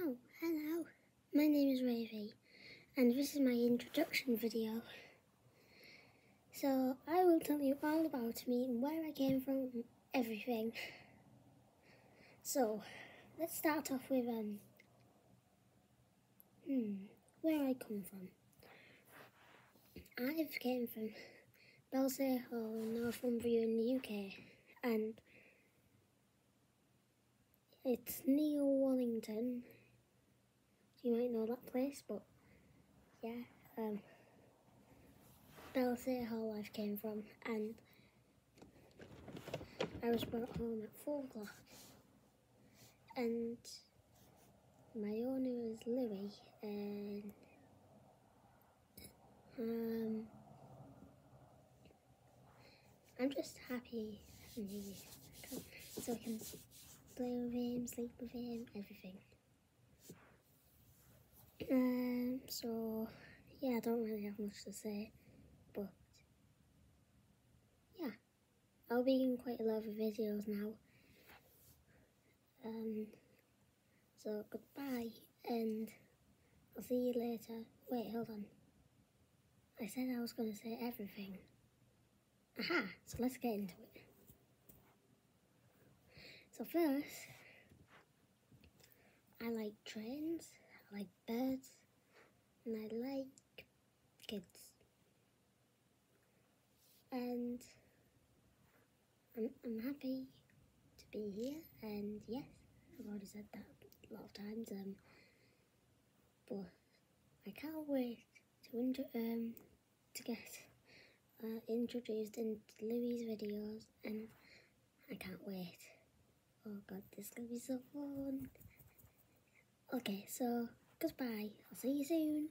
Oh, hello. My name is Ravy, and this is my introduction video. So, I will tell you all about me and where I came from and everything. So, let's start off with, um, hmm, where I come from. I came from Belsay Hall, Northumbria in the UK, and it's near Wallington. Know that place, but yeah, um, Belsay Hall life came from, and I was brought home at four o'clock, and my owner is Louis, and um, I'm just happy so I can play with him, sleep with him, everything. Um, so yeah, I don't really have much to say, but yeah, I'll be in quite a lot of videos now. Um, so goodbye, and I'll see you later. Wait, hold on. I said I was going to say everything. Aha, so let's get into it. So first, I like trains, I like birds, and I like kids. And I'm, I'm happy to be here, and yes, I've already said that a lot of times, um, but I can't wait to, inter um, to get uh, introduced into Louis' videos, and I can't wait. Oh god, this is gonna be so fun. Okay, so goodbye. I'll see you soon.